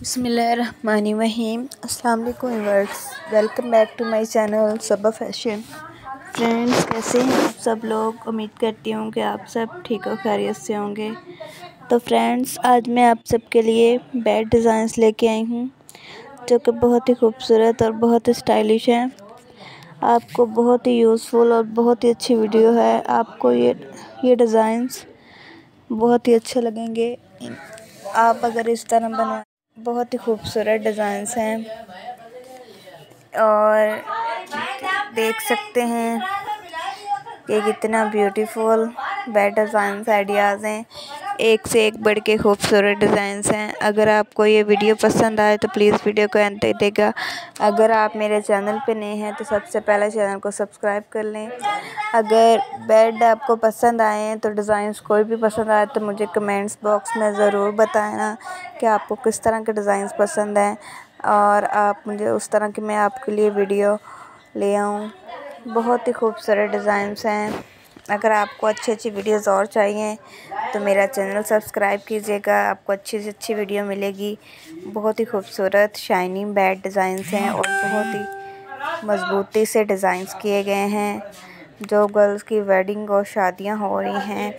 बसमीम अस्सलाम words welcome back to my channel Saba fashion. Friends, कैसे हैं आप सब लोग? उम्मीद करती हूँ कि आप सब ठीक और खैरियत से होंगे। तो फ्रेंड्स, आज मैं आप सबके लिए बेड डिज़ाइंस लेके आई हूँ, जो कि बहुत ही खूबसूरत और बहुत ही स्टाइलिश हैं। आपको बहुत ही यूज़फुल और बहुत ही अच्छी वीडियो है। आपको ये ये डिज़ाइंस बहुत ही अच्छे लगेंगे। आप अगर इस तरह बना बहुत ही खूबसूरत डिज़ाइंस हैं। और देख सकते हैं ये कितना ब्यूटीफुल बेड डिज़ाइंस, आइडियाज़ हैं। एक से एक बढ़ के खूबसूरत डिज़ाइंस हैं। अगर आपको ये वीडियो पसंद आए तो प्लीज़ वीडियो को एंड देगा अगर आप मेरे चैनल पे नए हैं तो सबसे पहले चैनल को सब्सक्राइब कर लें। अगर बेड आपको पसंद आए हैं तो डिज़ाइंस कोई भी पसंद आए तो मुझे कमेंट्स बॉक्स में ज़रूर बताना कि आपको किस तरह के डिज़ाइंस पसंद हैं और आप मुझे उस तरह की मैं आपके लिए वीडियो ले आऊँ। बहुत ही खूबसूरत डिज़ाइंस हैं। अगर आपको अच्छी अच्छी वीडियोस और चाहिए तो मेरा चैनल सब्सक्राइब कीजिएगा। आपको अच्छी से अच्छी वीडियो मिलेगी। बहुत ही खूबसूरत शाइनिंग बैड डिज़ाइंस हैं और बहुत ही मज़बूती से डिज़ाइंस किए गए हैं। जो गर्ल्स की वेडिंग और शादियाँ हो रही हैं,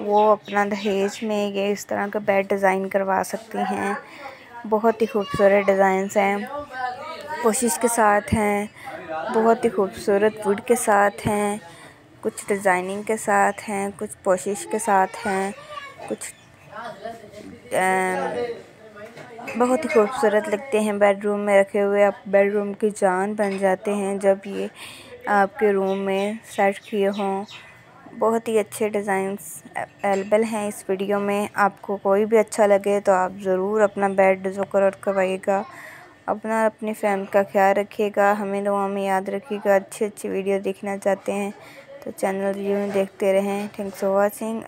वो अपना दहेज में ये इस तरह का बेड डिज़ाइन करवा सकती हैं। बहुत ही खूबसूरत डिज़ाइंस हैं। कोशिश के साथ हैं। बहुत ही खूबसूरत वुड के साथ हैं। कुछ डिज़ाइनिंग के साथ हैं, कुछ पोशिश के साथ हैं, कुछ बहुत ही खूबसूरत लगते हैं बेडरूम में रखे हुए। आप बेडरूम की जान बन जाते हैं जब ये आपके रूम में सेट किए हों। बहुत ही अच्छे डिज़ाइंस अवेलेबल हैं इस वीडियो में। आपको कोई भी अच्छा लगे तो आप ज़रूर अपना बेड जो कर करवाइएगा। अपना अपनी फैमिली का ख्याल रखिएगा। हमें दुआ में याद रखिएगा। अच्छी अच्छी वीडियो देखना चाहते हैं। तो चैनल यूँ देखते रहें। Thanks for watching